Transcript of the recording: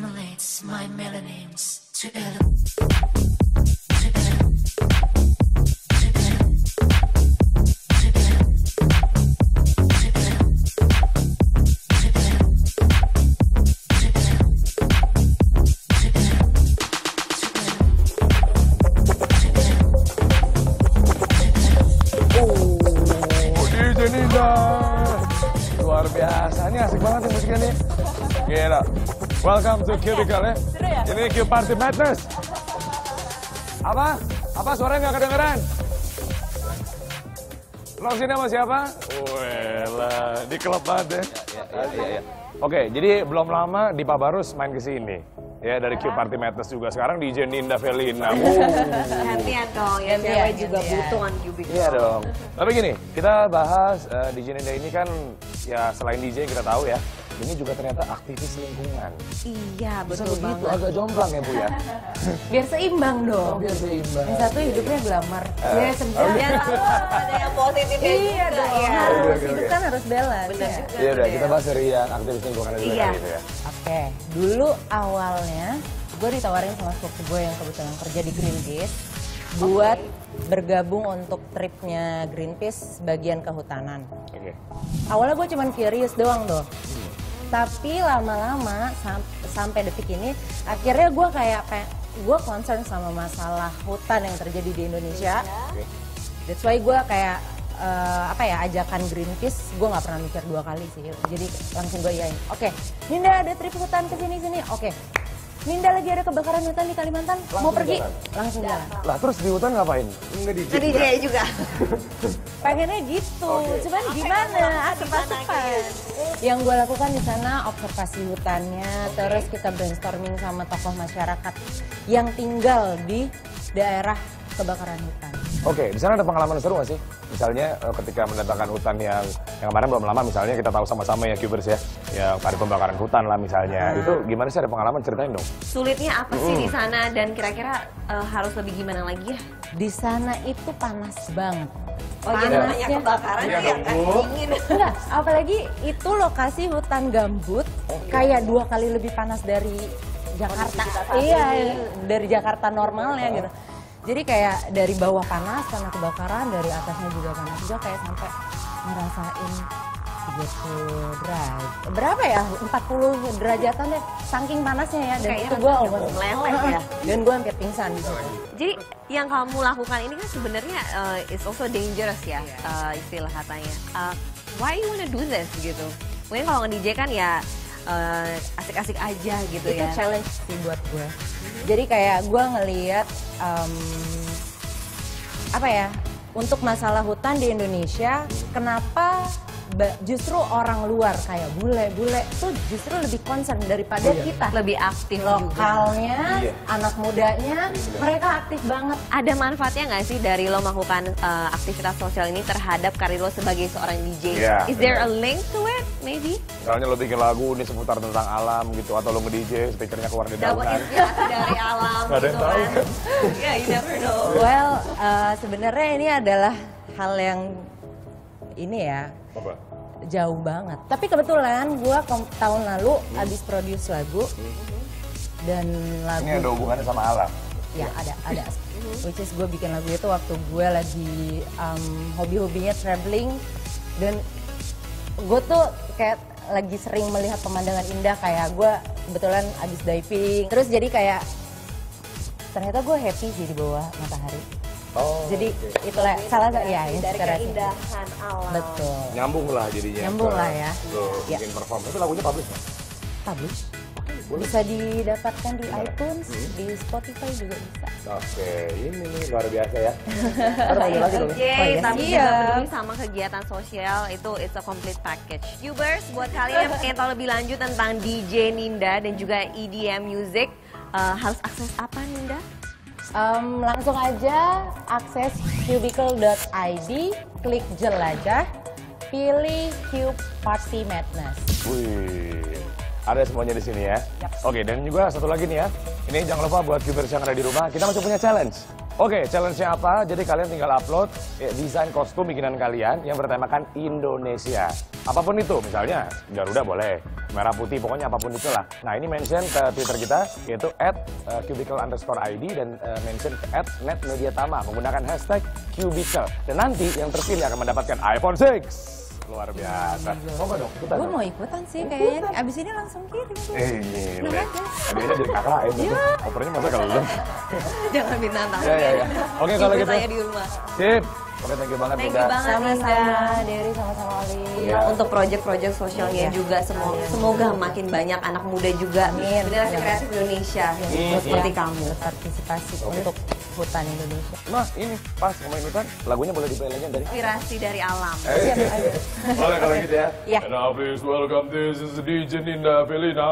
my melanins to elevate. Luar biasa. Ini asik banget nih musiknya nih. Gila. Welcome to Cubicle ya. Ini Q Party Madness. Apa? Apa suaranya nggak kedengeran? Lo sini sama siapa? Wela, di klub banget ya. Oke, jadi belum lama di Barus main ke sini. Ya, dari Q Party Madness juga. Sekarang DJ Ninda Felina. Wow. Gantian dong, ya cewek juga butuh kan cubicle. Iya dong. Tapi gini, kita bahas eh, DJ Ninda ini kan ya selain DJ yang kita tahu ya, ini juga ternyata aktivis lingkungan. Iya, Bisa betul begitu, banget. agak jomplang ya Bu ya. Biar seimbang dong. Biar seimbang. Yang satu hidupnya glamor. Ya sebenarnya. Biar ada yang positifnya Iya juga, dong. ya. Harus oke, hidup oke. kan harus balance. Bener ya. juga. Iya udah, kita ya. bahas dari yang aktivis lingkungan dulu Iya. ya gitu ya. Oke, dulu awalnya gue ditawarin sama sepupu gue yang kebetulan kerja di Greenpeace buat bergabung untuk tripnya Greenpeace bagian kehutanan. Oke. Awalnya gue cuman curious doang tuh. Tapi lama-lama sam- sampai detik ini akhirnya gue kayak gue concern sama masalah hutan yang terjadi di Indonesia. Oke. That's why gue kayak eh, apa ya ajakan Greenpeace gue nggak pernah mikir dua kali sih. Jadi langsung gue iyain. Oke, Ninda ada trip hutan ke sini sini. Oke. Ninda lagi ada kebakaran hutan di Kalimantan. Mau Langsung pergi? jalan. Langsung jalan. Lah terus di hutan ngapain? Nggak di Ke DJ juga. Pengennya gitu, cuman gimana? Asap-asapan. Yang gue lakukan di sana observasi hutannya, terus kita brainstorming sama tokoh masyarakat yang tinggal di daerah kebakaran hutan. Oke, di sana ada pengalaman seru nggak sih? Misalnya eh, ketika mendatangkan hutan yang yang kemarin belum lama misalnya kita tahu sama-sama ya Cubers ya, ya pada pembakaran hutan lah misalnya. Itu gimana sih ada pengalaman ceritain dong? Sulitnya apa sih di sana dan kira-kira eh, harus lebih gimana lagi ya? Di sana itu panas banget. Oh, Panasnya- kebakaran Iya ya dong, kan dingin. Enggak, apalagi itu lokasi hutan gambut kayak dua kali lebih panas dari Jakarta. Iya, dari Jakarta normalnya gitu. Jadi kayak dari bawah panas karena kebakaran, dari atasnya juga panas juga kayak sampai ngerasain 30 derajat. Berapa ya? 40 derajatan deh. Saking panasnya ya dan Kayaknya itu gue almost meleleh ya. Dan gue hampir pingsan di situ. Jadi yang kamu lakukan ini kan sebenarnya uh, it's also dangerous ya uh, istilah katanya. Uh, why you wanna do this gitu? Mungkin kalau nge-DJ kan ya uh, asik-asik aja gitu itu ya. challenge sih buat gue. Jadi kayak gue ngeliat em, apa ya untuk masalah hutan di Indonesia, kenapa justru orang luar kayak bule-bule tuh justru lebih concern daripada kita. Lebih aktif. Lokalnya, Iya. anak mudanya, mereka aktif banget. Ada manfaatnya nggak sih dari lo melakukan uh, aktivitas sosial ini terhadap karir lo sebagai seorang DJ? Iya, Is there a benar. link to it? Maybe? Misalnya lo bikin lagu nih seputar tentang alam gitu atau lo nge-DJ speakernya keluar dari Dapat daunan. inspirasi dari alam Nggak ada yang gitu tahu kan? kan. Ya, you never know. Well, eh, sebenarnya ini adalah hal yang ini ya Apa? jauh banget. Tapi kebetulan gue tahun lalu abis produce lagu. Dan lagu Ini ada hubungannya sama alam. ya ada ada. Which is gue bikin lagu itu waktu gue lagi um, hobi-hobinya traveling. Dan gue tuh kayak lagi sering melihat pemandangan indah. Kayak gue kebetulan abis diving. Terus jadi kayak ternyata gue happy sih di bawah matahari Oh. jadi itulah salah satu ya dari inspirasi keindahan alam. betul nyambung lah jadinya. Nyambung ke- lah ya. Lo Ya. bikin perform. Tapi lagunya publish nggak? publish boleh. bisa didapatkan di Gimana? iTunes Hmm. di Spotify juga bisa Oke, ini nih luar biasa ya. Oke, Oh, iya. tapi juga peduli sama kegiatan sosial itu it's a complete package. Viewers, buat kalian yang pengen tahu lebih lanjut tentang DJ Ninda dan juga EDM music, uh, harus akses apa Ninda? Em, langsung aja akses cubicle.id, klik jelajah, pilih Cube Party Madness. Wih, ada semuanya di sini ya. Oke, dan juga satu lagi nih ya. Ini jangan lupa buat viewers yang ada di rumah, kita masih punya challenge. Oke, challenge-nya apa? Jadi kalian tinggal upload eh, desain kostum bikinan kalian yang bertemakan Indonesia. Apa pun itu, misalnya Garuda boleh, merah putih, pokoknya apa pun itulah. Nah ini mention ke Twitter kita, yaitu at eh, cubicle underscore ID dan eh, mention ke at netmediatama menggunakan hashtag cubicle. Dan nanti yang terpilih akan mendapatkan iPhone 6. Luar biasa. Mau dong? Gue mau ikutan sih kayaknya. Abis ini langsung kirim. Eh, gile. Adanya jadi KKN gitu. Opernya masa kalau lu? Jangan bintang tamu. Ya, ya, ya. Oke, kalau Ibu gitu. saya di rumah. Sip. Oke, thank you banget Thank udah. you banget Sama-sama. Derry, sama-sama Oli. Iya. Untuk project-project sosialnya Iya. juga semoga, semoga makin banyak anak muda juga Amin. generasi kreatif Indonesia Iya. seperti kamu. Berpartisipasi untuk hutan Indonesia. Nah, ini pas ngomongin hutan, lagunya boleh diplay lagi dari Inspirasi dari alam. Eh, Boleh kalau gitu ya. Iya. And now please welcome this is DJ Ninda Felina.